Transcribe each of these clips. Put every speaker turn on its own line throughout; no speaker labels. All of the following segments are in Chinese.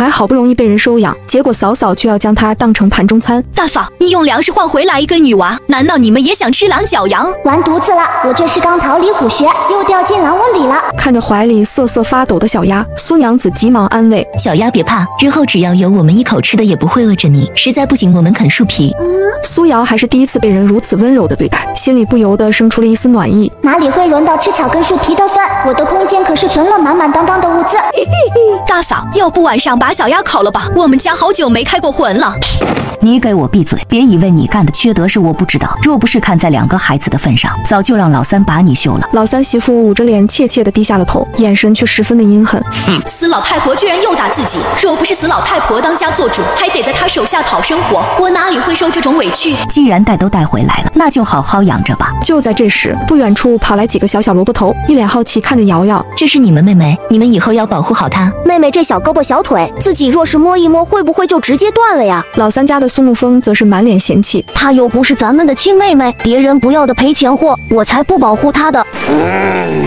孩好不容易被人收养，结果嫂嫂却要将他当成盘中餐。
大嫂，你用粮食换回来一个女娃，难道你们也想吃狼角羊？
完犊子了！我这是刚逃离虎穴，又掉进狼窝里了。
看着怀里瑟瑟发抖的小鸭，苏娘子急忙安慰。
小鸭别怕，日后只要有我们一口吃的，也不会饿着你。实在不行，我们啃树皮。
苏瑶还是第一次被人如此温柔的对待，心里不由得生出了一丝暖意。
哪里会轮到吃草根树皮的份？我的空间可是存了满满当当的。
大嫂，要不晚上把小鸭烤了吧？我们家好久没开过荤了。
你给我闭嘴！别以为你干的缺德事我不知道。若不是看在两个孩子的份上，早就让老三把你休了。
老三媳妇捂着脸，怯怯地低下了头，眼神却十分的阴狠。
哼，死老太婆居然又打自己！若不是死老太婆当家做主，还得在她手下讨生活，我哪里会受这种委屈？
既然带都带回来了，那就好好养着吧。
就在这时，不远处跑来几个小小萝卜头，一脸好奇看着瑶瑶。
这是你们妹妹，你们以后要保护好她。
妹妹这小胳膊小腿，自己若是摸一摸，会不会就直接断了呀？
老三家的苏沐风则是满脸嫌弃，
她又不是咱们的亲妹妹，别人不要的赔钱货，我才不保护她的。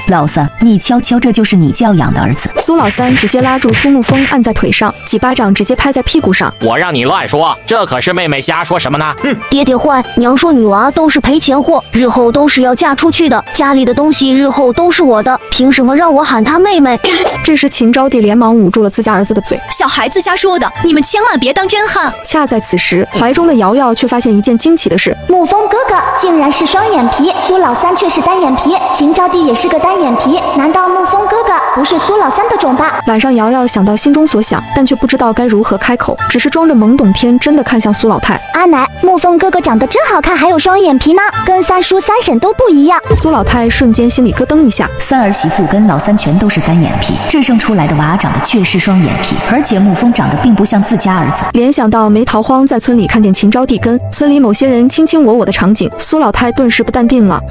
老三，你瞧瞧，这就是你教养的儿子。
苏老三直接拉住苏沐风，按在腿上，几巴掌直接拍在屁股上。
我让你乱说，这可是妹妹瞎说什么呢？哼！
爹爹坏，娘说女娃都是赔钱货，日后都是要嫁出去的，家里的东西日后都是我的，凭什么让我喊她妹妹？
这时秦招娣连忙捂住了自家儿子的嘴，
小孩子瞎说的，你们千万别当真哈。
恰在此时，怀中的瑶瑶却发现一件惊奇的事：
沐风哥哥竟然是双眼皮，苏老三却是单眼皮，秦招娣也是个单眼皮，难道沐风哥哥不是苏老三的种吧？
晚上，瑶瑶想到心中所想，但却不知道该如何开口，只是装着懵懂天真的看向苏老太。
阿奶，沐风哥哥长得真好看，还有双眼皮呢，跟三叔三婶都不一样。
苏老太瞬间心里咯噔一下，
三儿媳妇跟老三全都是单眼皮，这生出来的娃长得却是双眼皮，而且沐风长得并不像自家儿子。
联想到没逃荒在村里看见秦招娣跟村里某些人卿卿我我的场景，苏老太顿时不淡定了。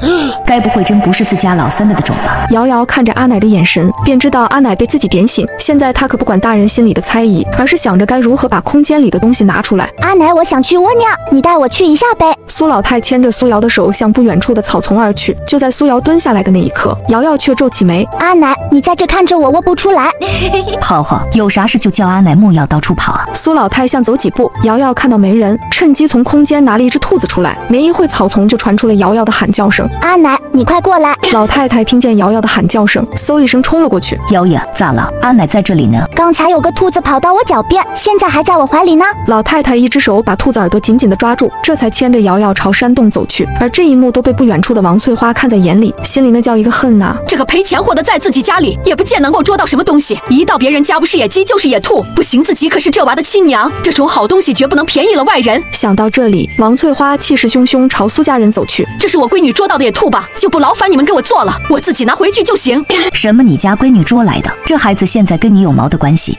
该不会真不是自家老三的的种吧？
瑶瑶看着阿奶的眼神，便知道阿奶被自己点醒。现在她可不管大人心里的猜疑，而是想着该如何把空间里的东西拿出来。
阿奶，我想去窝尿，你带我去一下呗。
苏老太牵着苏瑶的手向不远处的草丛而去。就在苏瑶蹲下来的那一刻，瑶瑶却皱起眉：“
阿奶，你在这看着我，我不出来。
好好，有啥事就叫阿奶莫要到处跑啊。”
苏老太向走几步，瑶瑶看到没人，趁机从空间拿了一只兔子出来。没一会，草丛就传出了瑶瑶的喊叫声：“
阿奶，你快过来！”
老太太听见瑶瑶的喊叫声，嗖一声冲了过去：“
瑶瑶，咋了？阿奶在这里呢。
刚才有个兔子跑到我脚边，现在还在我怀里呢。”
老太太一只手把兔子耳朵紧紧地抓住，这才牵着瑶瑶朝山洞走去。而这一幕都被不远处的王翠花看在眼里，心里那叫一个恨呐！
这个赔钱货的在自己家里也不见能够捉到什么东西，一到别人家不是野鸡就是野兔，不行，自己可是这娃的亲娘，这种好东西绝不能便宜了外人。
想到这里，王翠花气势汹汹朝苏家人走去。
这是我闺女捉到的野兔吧？就不劳烦你们给我做了，我自己拿回去就行。
什么？你家闺女捉来的？这孩子现在跟你有毛的关系？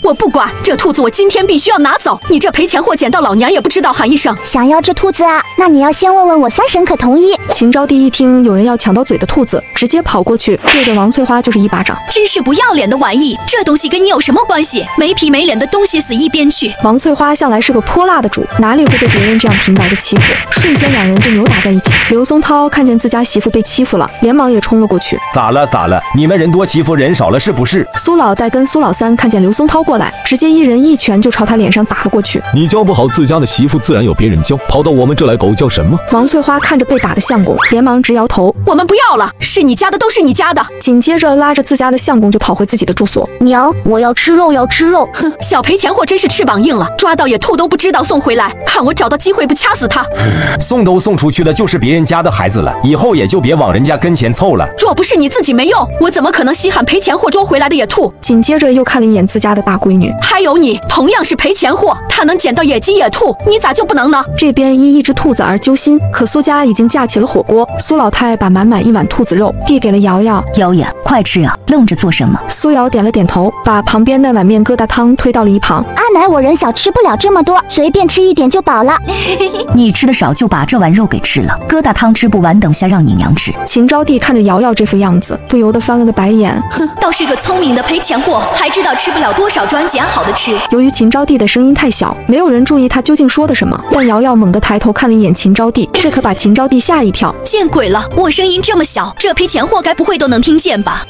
我不管，这兔子我今天必须要拿走。你这赔钱货捡到老娘也不知道喊一声。
想要这兔子啊？那你要先问问我三婶可同意。
秦招娣一听有人要抢到嘴的兔子，直接跑过去对着王翠花就是一巴掌。
真是不要脸的玩意！这东西跟你有什么关系？没皮没脸的东西，死一边去！
王翠花向来是个泼辣的主，哪里会被别人这样平白的欺负？瞬间两人就扭打在一起。刘松涛看见自家媳妇被欺负了，连忙也冲了过去。
咋了？咋了？你们人多欺负人少了是不是？
苏老戴跟苏老三看见刘松涛过来，直接一人一拳就朝他脸上打了过去。
你教不好自家的媳妇，自然有别人教。跑到我们这来狗叫什么？
王翠花看着被打的相公，连忙直摇头。
我们不要了，是你家的都是你家的。
紧接着拉着自家的相公就跑回自己的住所。
娘，我要吃肉，要吃肉。
哼，小赔钱货真是翅膀硬了，抓到野兔都不知道送回来。看我找到机会不掐死他！
送都送出去了，就是别人家的孩子了，以后也就别往人家跟前凑了。
若不是你自己没用，我怎么可能稀罕赔钱货捉回来的野兔？
紧接着又看了一眼自家的大闺女，
还有你，同样是赔钱货，她能捡到野鸡野兔，你咋就不能呢？
这边因一只兔子而揪心，可苏家已经架起了火锅。苏老太把满满一碗兔子肉递给了瑶瑶，
瑶瑶，快吃啊，愣着做什么？
苏瑶点了点头，把旁边那碗面疙瘩汤推到了一旁。
阿奶，我人小，吃不了这么多，随便吃一点就饱了。
你吃的少，就把这碗肉给吃了。疙瘩汤吃不完，等下让你娘吃。
秦招娣看着瑶瑶这副样子，不由得翻了个白眼。
哼，倒是个聪明的赔钱货，还知道吃不了多少，专捡好的吃。
由于秦招娣的声音太小，没有人注意她究竟说的什么。但瑶瑶猛地抬头看了一眼秦招娣，这可把秦招娣吓一跳。
见鬼了，我声音这么小，这批钱货该不会都能听见吧？